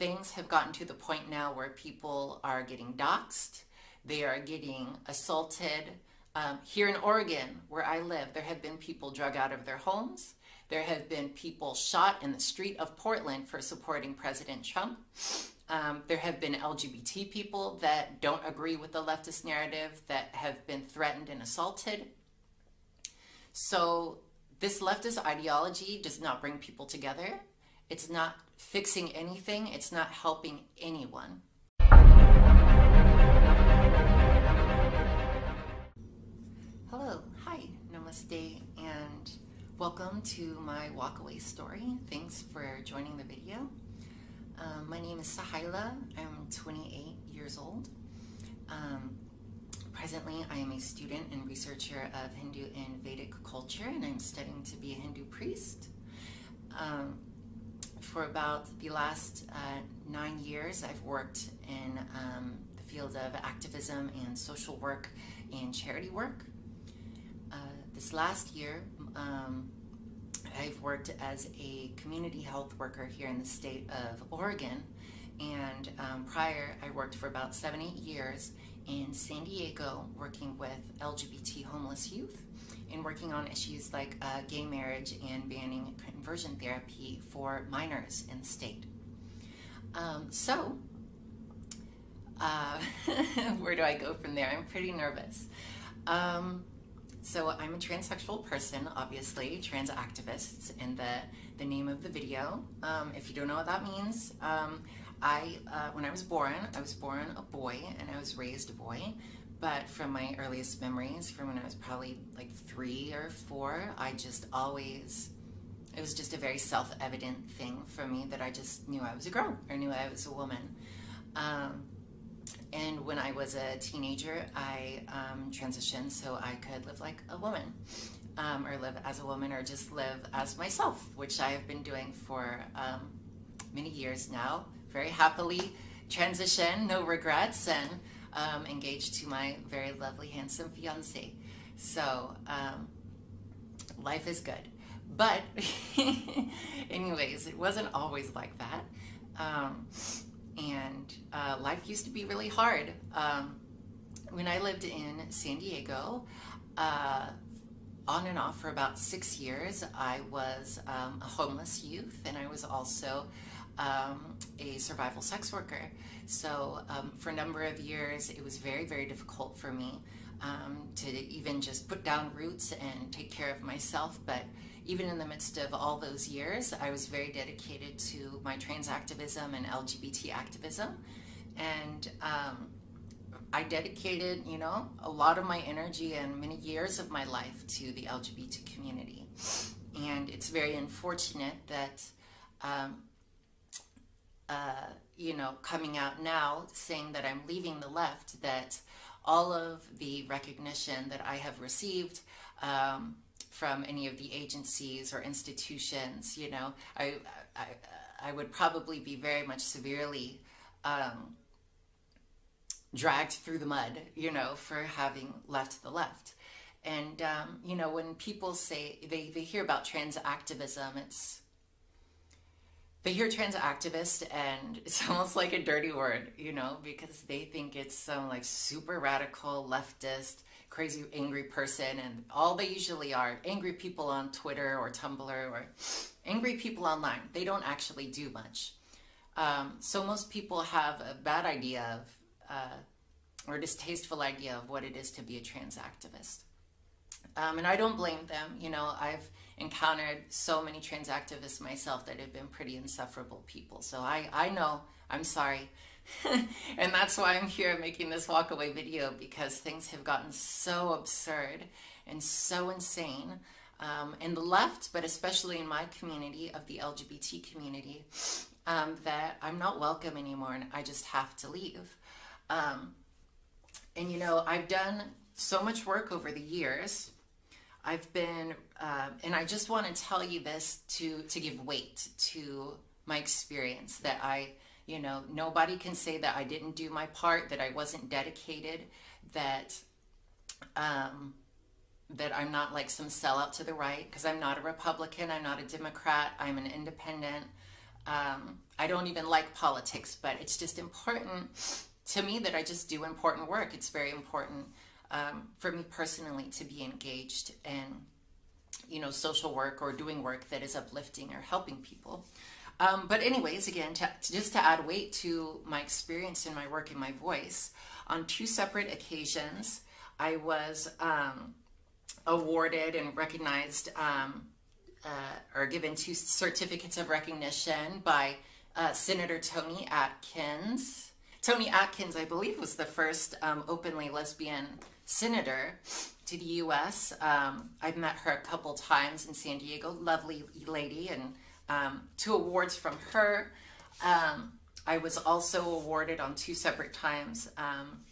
things have gotten to the point now where people are getting doxxed, they are getting assaulted. Um, here in Oregon, where I live, there have been people drug out of their homes. There have been people shot in the street of Portland for supporting President Trump. Um, there have been LGBT people that don't agree with the leftist narrative that have been threatened and assaulted. So, this leftist ideology does not bring people together. It's not fixing anything, it's not helping anyone. Hello, hi, namaste, and welcome to my walkaway story. Thanks for joining the video. Um, my name is Suhaila, I'm 28 years old. Um, presently, I am a student and researcher of Hindu and Vedic culture, and I'm studying to be a Hindu priest. Um, for about the last uh, nine years, I've worked in um, the field of activism and social work and charity work. Uh, this last year, um, I've worked as a community health worker here in the state of Oregon. And um, prior, I worked for about seven, eight years in San Diego working with LGBT homeless youth and working on issues like uh, gay marriage and banning conversion therapy for minors in the state. Um, so, uh, where do I go from there? I'm pretty nervous. Um, so I'm a transsexual person, obviously, trans activists in the, the name of the video. Um, if you don't know what that means, um, I, uh, when I was born, I was born a boy and I was raised a boy. But from my earliest memories, from when I was probably like three or four, I just always, it was just a very self-evident thing for me that I just knew I was a girl or knew I was a woman. Um, and when I was a teenager, I um, transitioned so I could live like a woman, um, or live as a woman, or just live as myself, which I have been doing for um, many years now. Very happily transition, no regrets, and um, engaged to my very lovely, handsome fiance. So um, life is good. But, anyways, it wasn't always like that. Um, and uh, life used to be really hard. Um, when I lived in San Diego, uh, on and off for about six years, I was um, a homeless youth and I was also um, a survival sex worker. So um, for a number of years, it was very, very difficult for me um, to even just put down roots and take care of myself. But even in the midst of all those years, I was very dedicated to my trans activism and LGBT activism. And um, I dedicated, you know, a lot of my energy and many years of my life to the LGBT community. And it's very unfortunate that, um, uh, you know, coming out now saying that I'm leaving the left, that all of the recognition that I have received um, from any of the agencies or institutions. You know, I, I, I would probably be very much severely um, dragged through the mud, you know, for having left the left. And, um, you know, when people say, they, they hear about trans activism, it's, they hear trans activist and it's almost like a dirty word, you know, because they think it's some like super radical leftist crazy angry person and all they usually are angry people on Twitter or Tumblr or angry people online. They don't actually do much. Um, so most people have a bad idea of uh, or distasteful idea of what it is to be a trans activist. Um, and I don't blame them. You know, I've encountered so many trans activists myself that have been pretty insufferable people. So I, I know, I'm sorry. and that's why I'm here making this walkaway video because things have gotten so absurd and so insane um, in the left, but especially in my community of the LGBT community, um, that I'm not welcome anymore and I just have to leave. Um, and you know, I've done so much work over the years. I've been, uh, and I just want to tell you this to to give weight to my experience that I you know, nobody can say that I didn't do my part, that I wasn't dedicated, that um, that I'm not like some sellout to the right because I'm not a Republican, I'm not a Democrat, I'm an independent. Um, I don't even like politics, but it's just important to me that I just do important work. It's very important um, for me personally to be engaged in, you know, social work or doing work that is uplifting or helping people. Um, but anyways, again, to, to just to add weight to my experience in my work and my voice, on two separate occasions, I was um, awarded and recognized um, uh, or given two certificates of recognition by uh, Senator Toni Atkins. Toni Atkins, I believe, was the first um, openly lesbian senator to the U.S. Um, I've met her a couple times in San Diego. Lovely lady, and um, two awards from her. Um, I was also awarded on two separate times, um,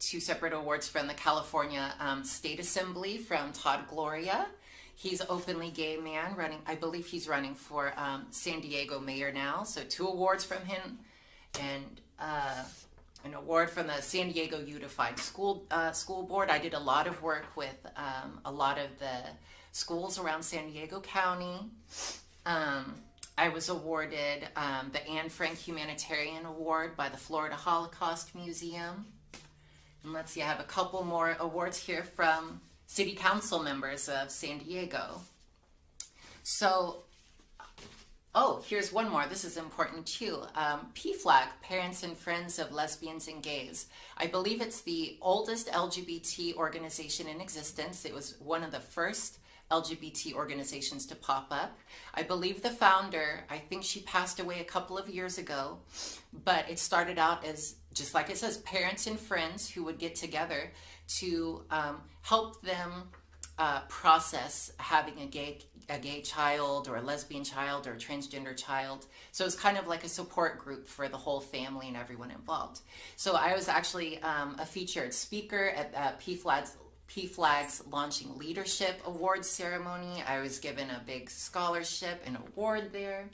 two separate awards from the California um, State Assembly from Todd Gloria. He's openly gay man running, I believe he's running for um, San Diego mayor now. So two awards from him and uh, an award from the San Diego Unified School uh, School Board. I did a lot of work with um, a lot of the schools around San Diego County. Um, I was awarded um, the Anne Frank Humanitarian Award by the Florida Holocaust Museum. And let's see, I have a couple more awards here from city council members of San Diego. So Oh, here's one more. This is important too. Um, PFLAG, Parents and Friends of Lesbians and Gays. I believe it's the oldest LGBT organization in existence. It was one of the first LGBT organizations to pop up. I believe the founder, I think she passed away a couple of years ago, but it started out as, just like it says, parents and friends who would get together to um, help them uh, process having a gay a gay child or a lesbian child or a transgender child. So it's kind of like a support group for the whole family and everyone involved. So I was actually um, a featured speaker at uh, PFLAG's, PFLAG's launching leadership awards ceremony. I was given a big scholarship and award there.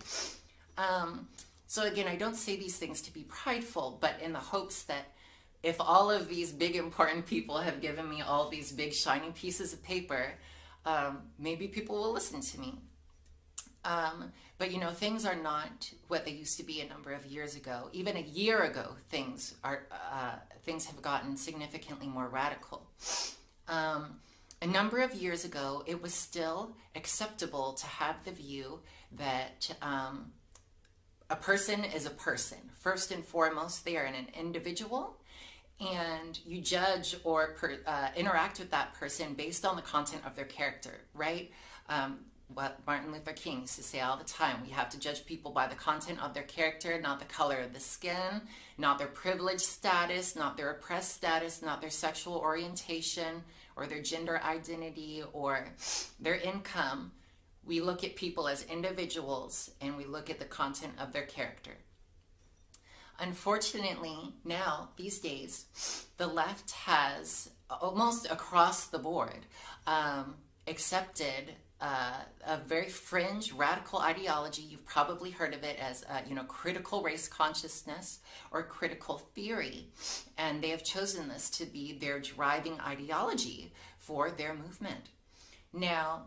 Um, so again, I don't say these things to be prideful, but in the hopes that if all of these big important people have given me all these big shiny pieces of paper, um, maybe people will listen to me. Um, but you know, things are not what they used to be a number of years ago. Even a year ago, things are uh, things have gotten significantly more radical. Um, a number of years ago, it was still acceptable to have the view that um, a person is a person. First and foremost, they are an individual and you judge or per, uh, interact with that person based on the content of their character, right? Um, what Martin Luther King used to say all the time we have to judge people by the content of their character, not the color of the skin, not their privileged status, not their oppressed status, not their sexual orientation or their gender identity or their income. We look at people as individuals and we look at the content of their character. Unfortunately, now, these days, the left has almost across the board um, accepted uh, a very fringe radical ideology. You've probably heard of it as, uh, you know, critical race consciousness or critical theory. And they have chosen this to be their driving ideology for their movement. Now,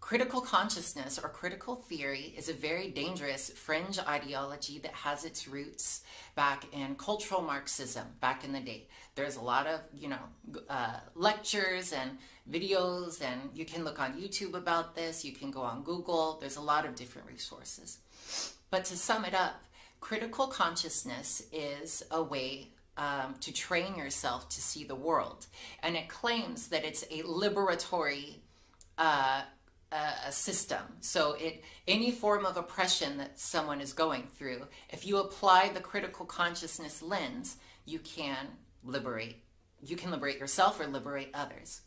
critical consciousness or critical theory is a very dangerous fringe ideology that has its roots back in cultural Marxism back in the day. There's a lot of, you know, uh, lectures and videos, and you can look on YouTube about this. You can go on Google. There's a lot of different resources. But to sum it up, critical consciousness is a way um, to train yourself to see the world. And it claims that it's a liberatory uh, a system. So it any form of oppression that someone is going through, if you apply the critical consciousness lens, you can liberate. You can liberate yourself or liberate others.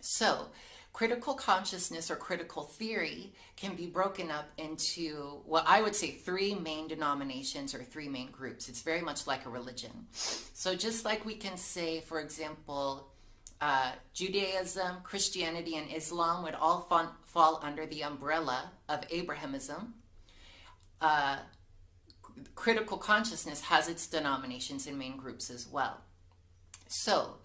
So critical consciousness or critical theory can be broken up into what I would say three main denominations or three main groups. It's very much like a religion. So just like we can say, for example, uh, Judaism, Christianity, and Islam would all fall, fall under the umbrella of Abrahamism. Uh, critical consciousness has its denominations and main groups as well. So,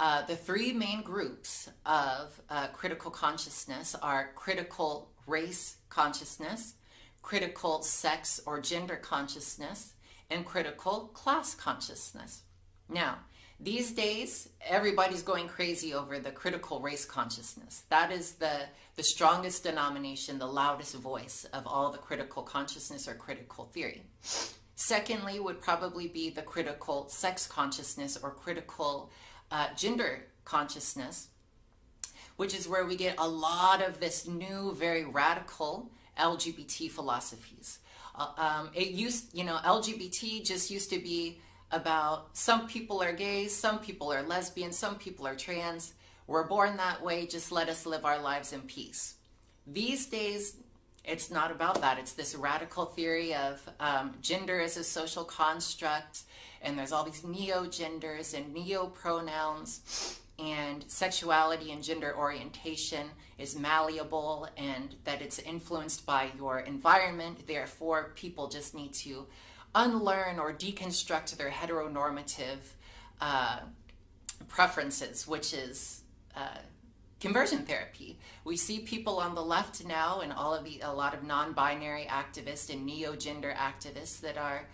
uh, the three main groups of uh, critical consciousness are critical race consciousness, critical sex or gender consciousness, and critical class consciousness. Now, these days, everybody's going crazy over the critical race consciousness. That is the, the strongest denomination, the loudest voice of all the critical consciousness or critical theory. Secondly, would probably be the critical sex consciousness or critical uh, gender consciousness, which is where we get a lot of this new, very radical LGBT philosophies. Uh, um, it used, you know, LGBT just used to be about some people are gay, some people are lesbian, some people are trans. We're born that way, just let us live our lives in peace. These days, it's not about that. It's this radical theory of um, gender as a social construct, and there's all these neo genders and neo pronouns, and sexuality and gender orientation is malleable, and that it's influenced by your environment. Therefore, people just need to unlearn or deconstruct their heteronormative uh, preferences, which is uh, conversion therapy. We see people on the left now, and all of the a lot of non-binary activists and neo-gender activists that are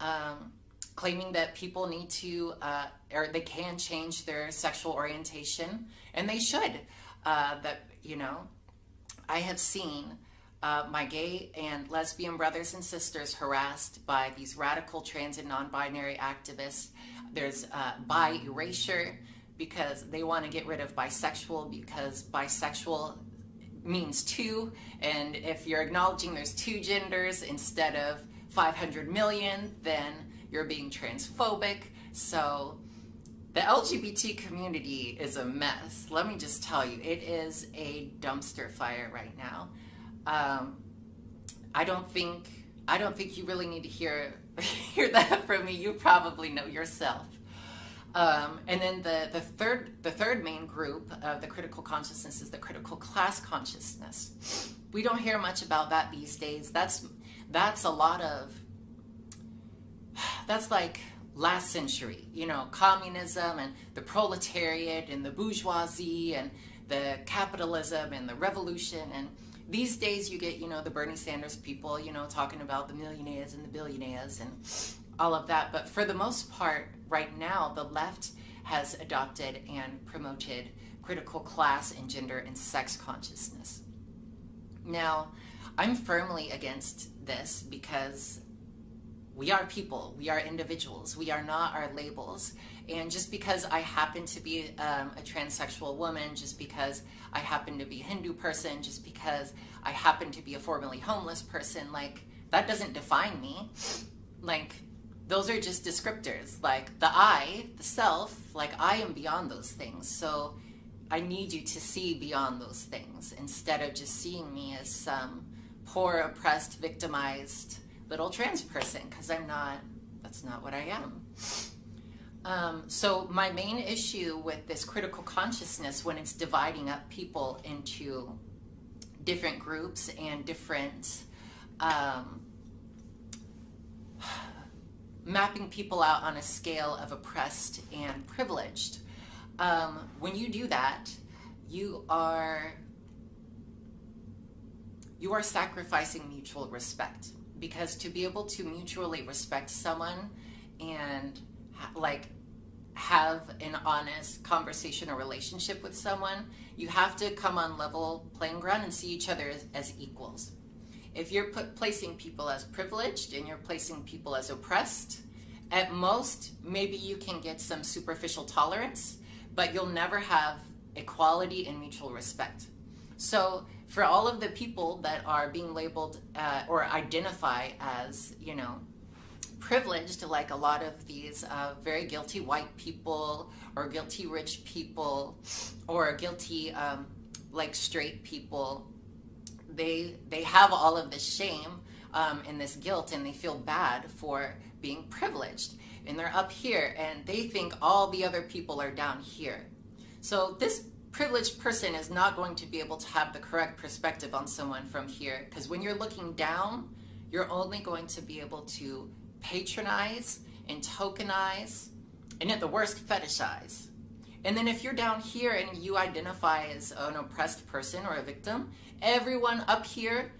um, claiming that people need to uh, or they can change their sexual orientation, and they should. Uh, that you know, I have seen uh, my gay and lesbian brothers and sisters harassed by these radical trans and non-binary activists. There's uh, bi erasure because they want to get rid of bisexual because bisexual means two and if you're acknowledging there's two genders instead of 500 million then you're being transphobic so the LGBT community is a mess. Let me just tell you, it is a dumpster fire right now. Um, I don't think I don't think you really need to hear hear that from me. You probably know yourself. Um, and then the, the third the third main group of the critical consciousness is the critical class consciousness. We don't hear much about that these days. That's that's a lot of that's like last century, you know, communism and the proletariat and the bourgeoisie and the capitalism and the revolution and these days you get, you know, the Bernie Sanders people, you know, talking about the millionaires and the billionaires and all of that. But for the most part, right now, the left has adopted and promoted critical class and gender and sex consciousness. Now, I'm firmly against this because we are people, we are individuals, we are not our labels. And just because I happen to be um, a transsexual woman, just because I happen to be a Hindu person, just because I happen to be a formerly homeless person, like that doesn't define me. Like those are just descriptors. Like the I, the self, like I am beyond those things. So I need you to see beyond those things instead of just seeing me as some poor, oppressed, victimized little trans person because I'm not, that's not what I am. Um, so my main issue with this critical consciousness when it's dividing up people into different groups and different um, mapping people out on a scale of oppressed and privileged. Um, when you do that, you are you are sacrificing mutual respect because to be able to mutually respect someone and like have an honest conversation or relationship with someone, you have to come on level playing ground and see each other as, as equals. If you're put, placing people as privileged and you're placing people as oppressed, at most, maybe you can get some superficial tolerance, but you'll never have equality and mutual respect. So, for all of the people that are being labeled uh, or identify as, you know, privileged, like a lot of these uh, very guilty white people or guilty rich people or guilty um, like straight people, they they have all of this shame um, and this guilt, and they feel bad for being privileged, and they're up here, and they think all the other people are down here. So this privileged person is not going to be able to have the correct perspective on someone from here, because when you're looking down, you're only going to be able to patronize and tokenize, and at the worst, fetishize. And then if you're down here and you identify as an oppressed person or a victim, everyone up here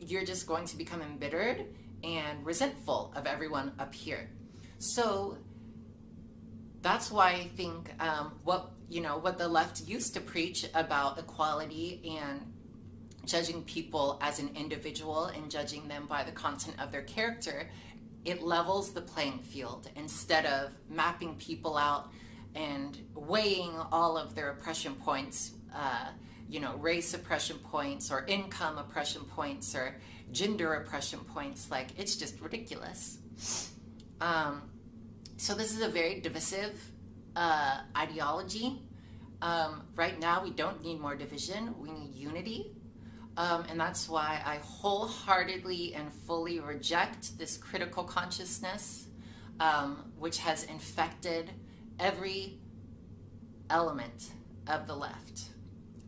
you're just going to become embittered and resentful of everyone up here. So that's why I think um, what you know what the left used to preach about equality and judging people as an individual and judging them by the content of their character, it levels the playing field instead of mapping people out and weighing all of their oppression points, uh, you know, race oppression points or income oppression points or gender oppression points. Like, it's just ridiculous. Um, so, this is a very divisive uh, ideology. Um, right now, we don't need more division, we need unity. Um, and that's why I wholeheartedly and fully reject this critical consciousness, um, which has infected every element of the left.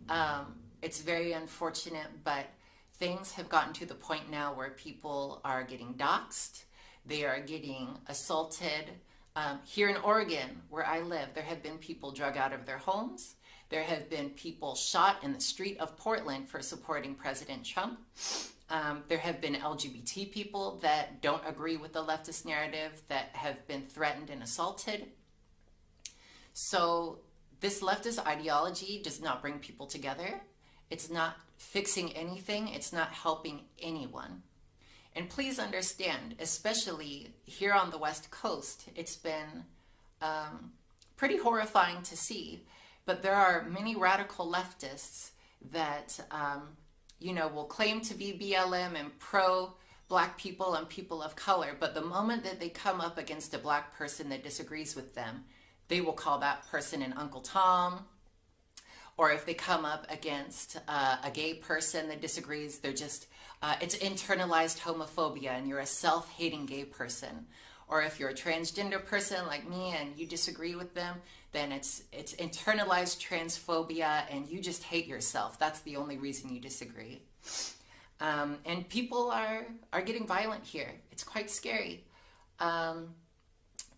Um, it's very unfortunate, but things have gotten to the point now where people are getting doxxed, they are getting assaulted. Um, here in Oregon, where I live, there have been people drug out of their homes. There have been people shot in the street of Portland for supporting President Trump. Um, there have been LGBT people that don't agree with the leftist narrative that have been threatened and assaulted. So, this leftist ideology does not bring people together. It's not fixing anything, it's not helping anyone. And please understand, especially here on the West Coast, it's been um, pretty horrifying to see but there are many radical leftists that, um, you know, will claim to be BLM and pro black people and people of color. But the moment that they come up against a black person that disagrees with them, they will call that person an Uncle Tom. Or if they come up against uh, a gay person that disagrees, they're just, uh, it's internalized homophobia and you're a self hating gay person. Or if you're a transgender person like me and you disagree with them, then it's it's internalized transphobia and you just hate yourself. That's the only reason you disagree. Um, and people are are getting violent here. It's quite scary. Um,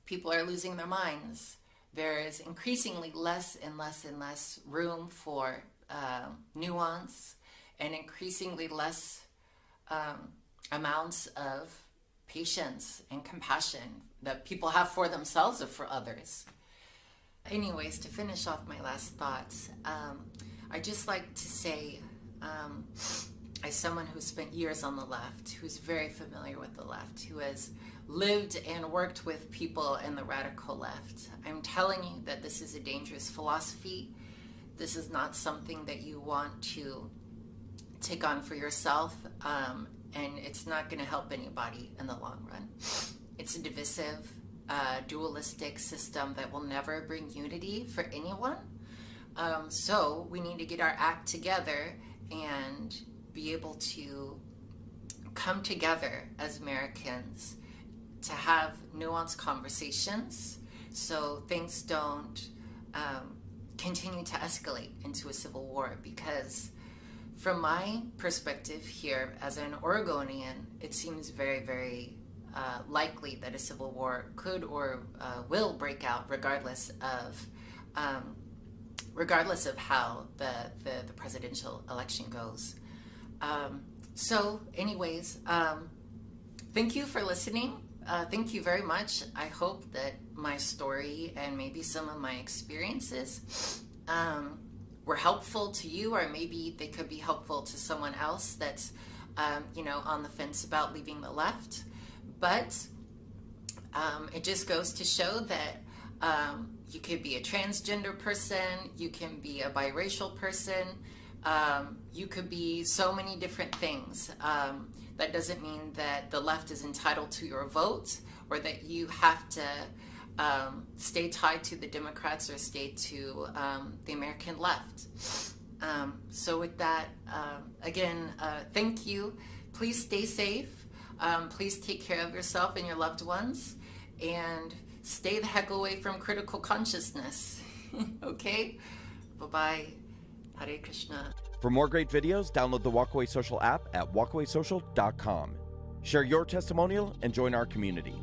people are losing their minds. There is increasingly less and less and less room for uh, nuance and increasingly less um, amounts of patience and compassion that people have for themselves or for others. Anyways, to finish off my last thoughts, um, I just like to say, um, as someone who spent years on the left, who's very familiar with the left, who has lived and worked with people in the radical left, I'm telling you that this is a dangerous philosophy. This is not something that you want to take on for yourself, um, and it's not going to help anybody in the long run. It's divisive, uh, dualistic system that will never bring unity for anyone. Um, so we need to get our act together and be able to come together as Americans to have nuanced conversations so things don't um, continue to escalate into a civil war because from my perspective here as an Oregonian, it seems very, very uh, likely that a civil war could or uh, will break out regardless of um, regardless of how the, the, the presidential election goes. Um, so anyways, um, thank you for listening. Uh, thank you very much. I hope that my story and maybe some of my experiences um, were helpful to you or maybe they could be helpful to someone else that's um, you know on the fence about leaving the left but um, it just goes to show that um, you could be a transgender person, you can be a biracial person, um, you could be so many different things. Um, that doesn't mean that the left is entitled to your vote or that you have to um, stay tied to the Democrats or stay to um, the American left. so with that, again, uh, thank you. Please stay safe. Um, please take care of yourself and your loved ones and stay the heck away from critical consciousness. okay? Bye bye. Hare Krishna. For more great videos, download the Walkaway Social app at walkawaysocial.com. Share your testimonial and join our community.